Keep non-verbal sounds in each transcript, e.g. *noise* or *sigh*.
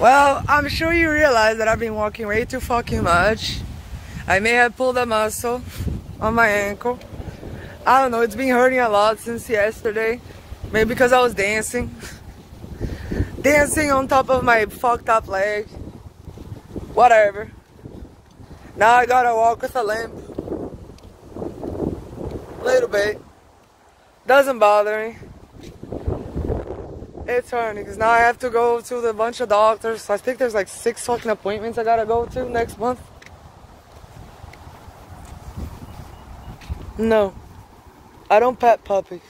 Well, I'm sure you realize that I've been walking way too fucking much. I may have pulled a muscle on my ankle. I don't know, it's been hurting a lot since yesterday. Maybe because I was dancing. dancing on top of my fucked up leg. Whatever. Now I gotta walk with a limp. A little bit. Doesn't bother me. It's hurting because now I have to go to the bunch of doctors. I think there's like six fucking appointments I gotta go to next month. No, I don't pet puppies.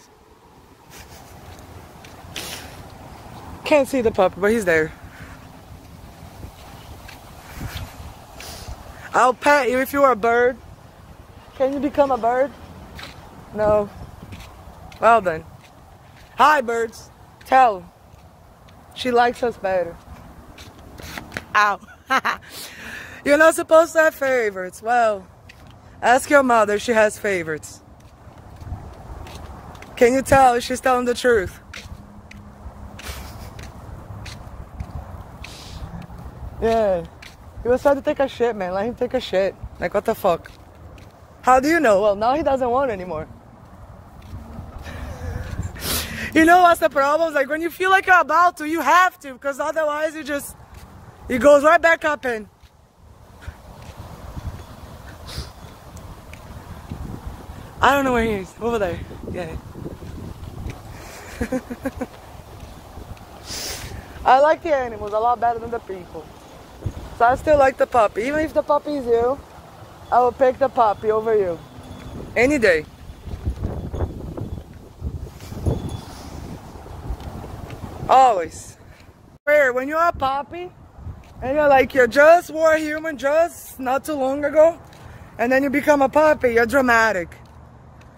Can't see the puppy, but he's there. I'll pet you if you are a bird. Can you become a bird? No. Well then. Hi, birds. Tell her. She likes us better. Ow. *laughs* You're not supposed to have favorites. Well, ask your mother. She has favorites. Can you tell she's telling the truth? Yeah. He was trying to take a shit, man. Let him take a shit. Like, what the fuck? How do you know? Well, now he doesn't want anymore. You know what's the problem? Like when you feel like you're about to, you have to, because otherwise you just, it goes right back up and. I don't know where he is. Over there. Yeah. *laughs* I like the animals a lot better than the people. So I still like the puppy. Even if the puppy is you, I will pick the puppy over you. Any day. Always. Where when you're a puppy and you're like you just were a human just not too long ago and then you become a puppy, you're dramatic.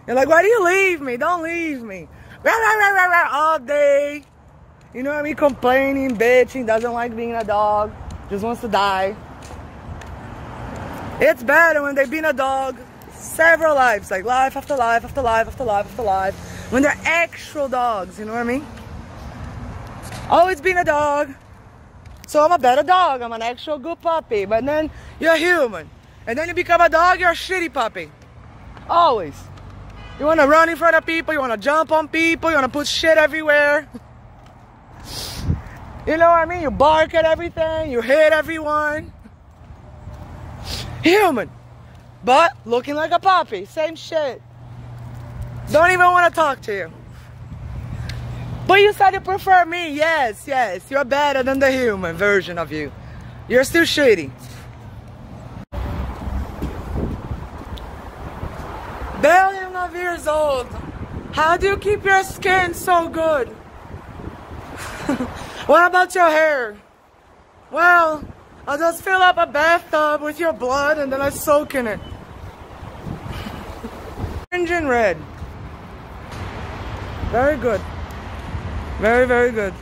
You're like, why do you leave me? Don't leave me. All day. You know what I mean? Complaining, bitching, doesn't like being a dog, just wants to die. It's better when they've been a dog several lives, like life after life after life after life after life, when they're actual dogs, you know what I mean? Oh, Always been a dog. So I'm a better dog. I'm an actual good puppy. But then you're human. And then you become a dog, you're a shitty puppy. Always. You wanna run in front of people, you wanna jump on people, you wanna put shit everywhere. *laughs* You know what I mean? You bark at everything, you hit everyone. Human. But looking like a puppy, same shit. Don't even wanna talk to you. But you said you prefer me. Yes, yes. You're better than the human version of you. You're still shitty. Billion of years old. How do you keep your skin so good? *laughs* what about your hair? Well, I just fill up a bathtub with your blood and then I soak in it. *laughs* And red. Very good. Very, very good.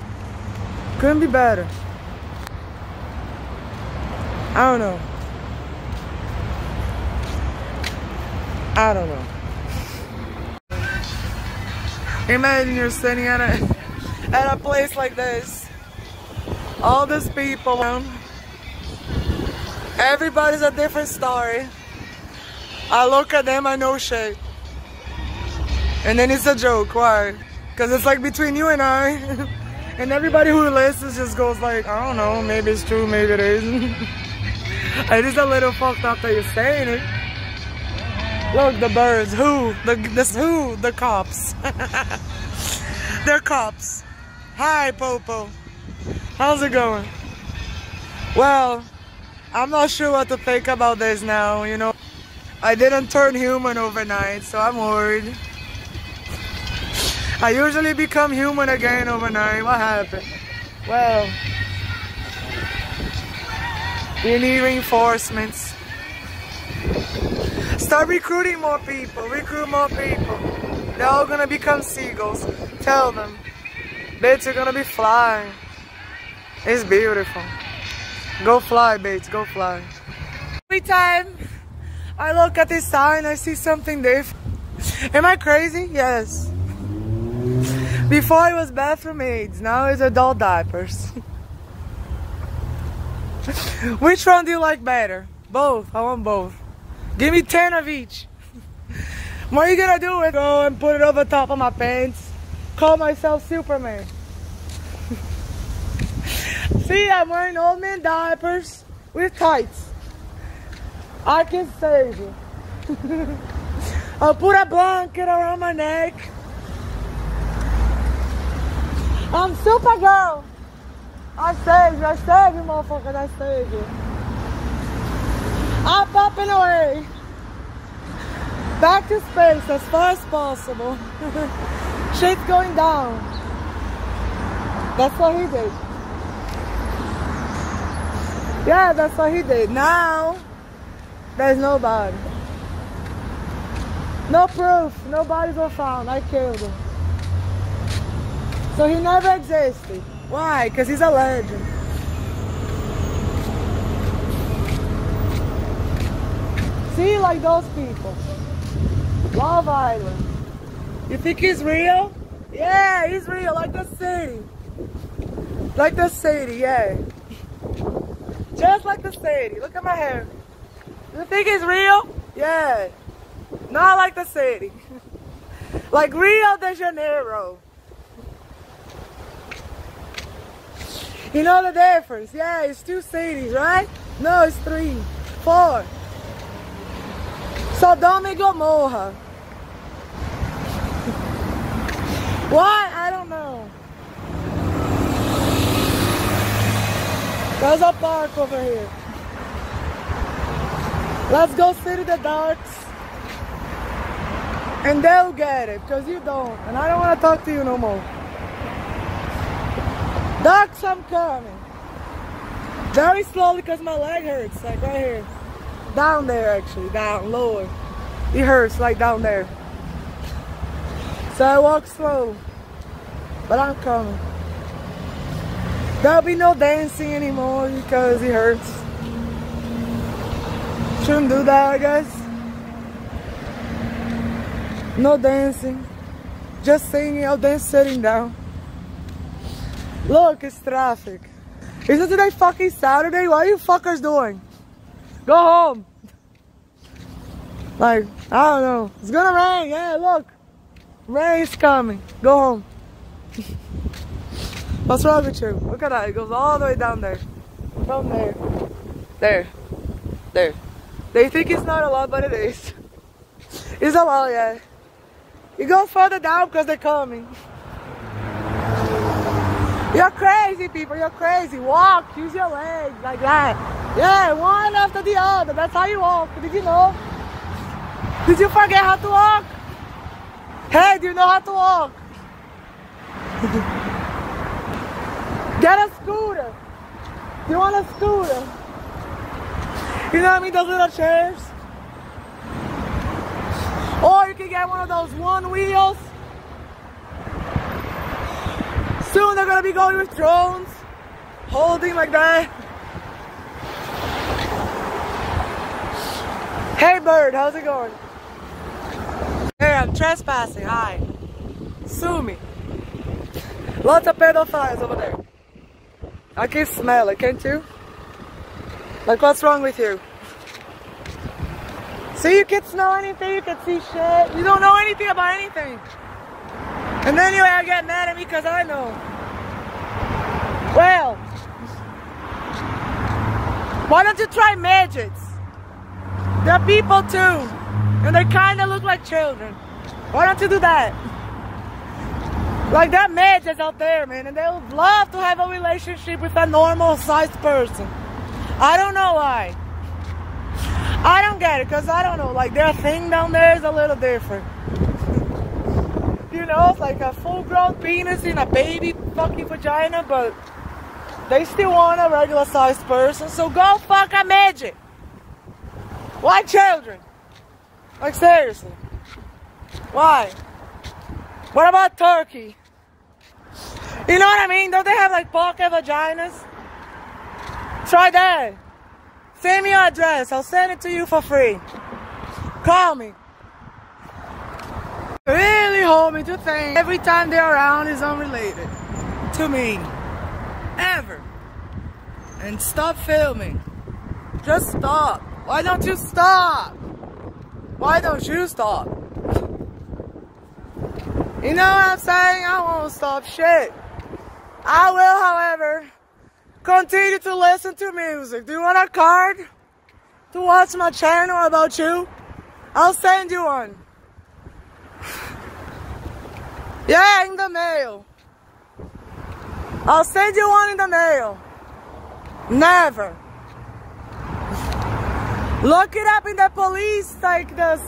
Couldn't be better. I don't know. I don't know. Imagine you're sitting at a at a place like this. All these people. Everybody's a different story. I look at them, I know shit. And then it's a joke. Why? Because it's like between you and I. *laughs* and everybody who listens just goes like, I don't know, maybe it's true, maybe it isn't. *laughs* it is a little fucked up that you're saying it. Look, the birds. Who? The this who? The cops. *laughs* They're cops. Hi, Popo. How's it going? Well, I'm not sure what to think about this now, you know. I didn't turn human overnight, so I'm worried. I usually become human again overnight. What happened? Well, we need reinforcements. Start recruiting more people. Recruit more people. They're all gonna become seagulls. Tell them. Bates, you're gonna be flying. It's beautiful. Go fly, Bates. Go fly. Every time I look at this sign, I see something different. Am I crazy? Yes. Before it was bathroom aids, now it's adult diapers. *laughs* Which one do you like better? Both. I want both. Give me 10 of each. *laughs* What are you gonna do with go and put it over top of my pants? Call myself Superman. *laughs* See, I'm wearing old man diapers with tights. I can save you. I'll put a blanket around my neck. I'm Supergirl. I saved you, I saved you, motherfucker, I saved you. I'm up and away. Back to space as far as possible. *laughs* Shit's going down. That's what he did. Yeah, that's what he did. Now, there's nobody. No proof. No bodies were found. I killed him. So he never existed. Why? Because he's a legend. See, like those people. Love Island. You think he's real? Yeah, he's real, like the city. Like the city, yeah. Just like the city. Look at my hair. You think he's real? Yeah. Not like the city. *laughs* like Rio de Janeiro. You know the difference? Yeah, it's two cities, right? No, it's three, four. Sodom and Gomorrah. *laughs* Why? I don't know. There's a park over here. Let's go sit in the darks. And they'll get it, because you don't. And I don't want to talk to you no more. Ducks, I'm coming. Very slowly because my leg hurts, like right here. Down there, actually, down, lower. It hurts, like down there. So I walk slow, but I'm coming. There'll be no dancing anymore because it hurts. Shouldn't do that, I guess. No dancing. Just singing, I'll dance sitting down. Look, it's traffic. Isn't today fucking Saturday? What are you fuckers doing? Go home. Like, I don't know. It's gonna rain. Yeah, look. Rain's coming. Go home. *laughs* What's wrong with you? Look at that. It goes all the way down there. Down there. There. There. They think it's not a lot, but it is. *laughs* It's a lot, yeah. You go further down because they're coming. You're crazy, people. You're crazy. Walk. Use your legs like that. Yeah, one after the other. That's how you walk. Did you know? Did you forget how to walk? Hey, do you know how to walk? *laughs* Get a scooter. You want a scooter? You know what I mean? Those little chairs. Or you can get one of those one wheels. Soon they're gonna be going with drones, holding like that. Hey bird, how's it going? Hey, I'm trespassing, hi. Sue me. Lots of pedophiles over there. I can smell it, can't you? Like what's wrong with you? See, you can smell anything, you can see shit. You don't know anything about anything. And then anyway, I get mad at me because I know. Well, why don't you try midgets? They're people too. And they kind of look like children. Why don't you do that? Like that midgets out there, man. And they would love to have a relationship with a normal sized person. I don't know why. I don't get it, because I don't know, like their thing down there is a little different. You know, like a full-grown penis in a baby fucking vagina, but they still want a regular sized person, so go fuck a midget. Why children? Like seriously. Why? What about Turkey? You know what I mean? Don't they have like pocket vaginas? Try that. Send me your address. I'll send it to you for free. Call me. Hold me to think every time they're around is unrelated to me. Ever. and stop filming. Just stop. Why don't you stop? Why don't you stop? You know what I'm saying? I won't stop shit. I will, however, continue to listen to music. Do you want a card to watch my channel about you? I'll send you one. Yeah, in the mail. I'll send you one in the mail. Never. Look it up in the police, like the,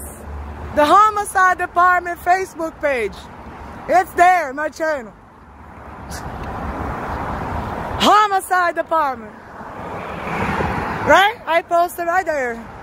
the homicide department Facebook page. It's there, my channel. Homicide department. Right? I posted right there.